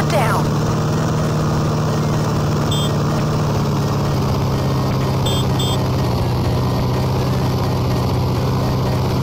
it down.